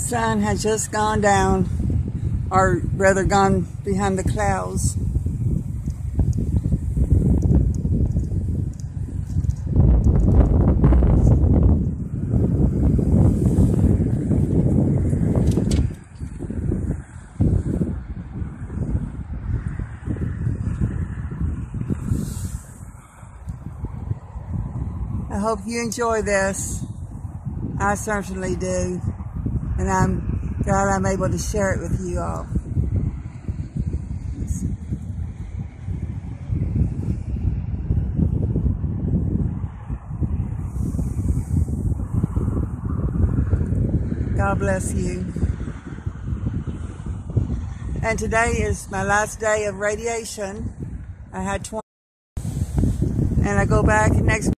sun has just gone down, or rather gone behind the clouds. I hope you enjoy this. I certainly do. And I'm glad I'm able to share it with you all. God bless you. And today is my last day of radiation. I had 20 and I go back next